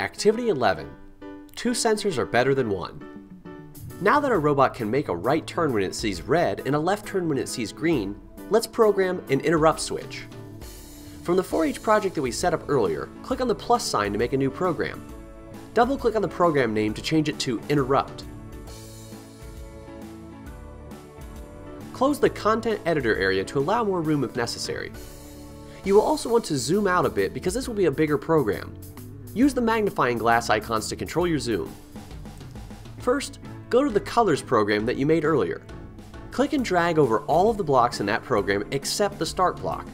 Activity 11. Two sensors are better than one. Now that our robot can make a right turn when it sees red and a left turn when it sees green, let's program an interrupt switch. From the 4H project that we set up earlier, click on the plus sign to make a new program. Double click on the program name to change it to interrupt. Close the content editor area to allow more room if necessary. You will also want to zoom out a bit because this will be a bigger program. Use the magnifying glass icons to control your zoom. First, go to the Colors program that you made earlier. Click and drag over all of the blocks in that program except the Start block.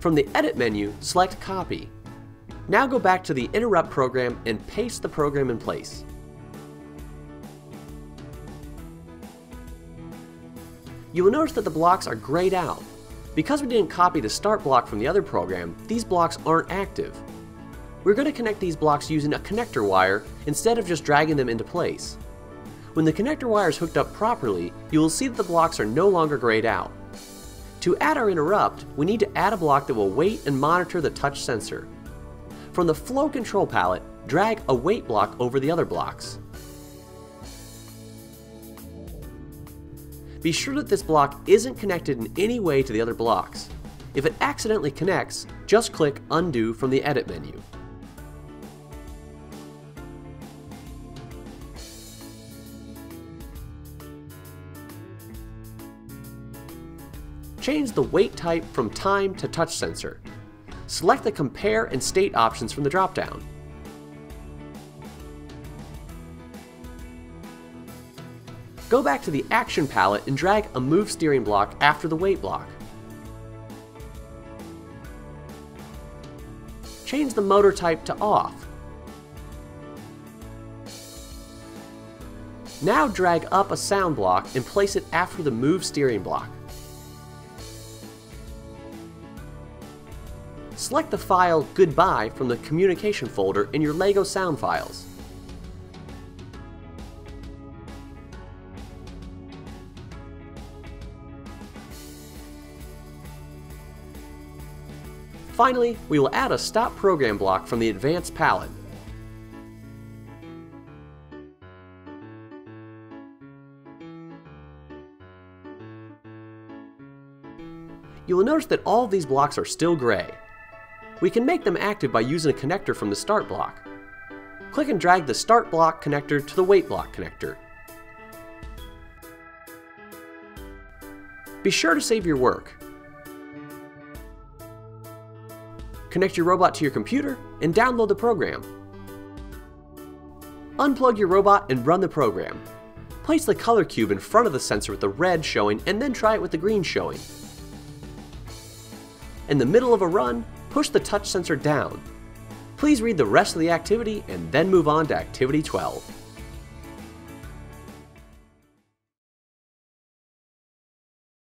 From the Edit menu, select Copy. Now go back to the Interrupt program and paste the program in place. You will notice that the blocks are grayed out. Because we didn't copy the Start block from the other program, these blocks aren't active. We're going to connect these blocks using a connector wire instead of just dragging them into place. When the connector wire is hooked up properly, you will see that the blocks are no longer grayed out. To add our interrupt, we need to add a block that will wait and monitor the touch sensor. From the flow control palette, drag a wait block over the other blocks. Be sure that this block isn't connected in any way to the other blocks. If it accidentally connects, just click Undo from the Edit menu. Change the wait type from time to touch sensor. Select the compare and state options from the dropdown. Go back to the action palette and drag a move steering block after the Wait block. Change the motor type to off. Now drag up a sound block and place it after the move steering block. select the file Goodbye from the Communication folder in your LEGO sound files. Finally, we will add a Stop Program block from the Advanced palette. You will notice that all of these blocks are still gray, we can make them active by using a connector from the Start block. Click and drag the Start block connector to the Wait block connector. Be sure to save your work. Connect your robot to your computer and download the program. Unplug your robot and run the program. Place the color cube in front of the sensor with the red showing and then try it with the green showing. In the middle of a run, push the touch sensor down. Please read the rest of the activity and then move on to Activity 12.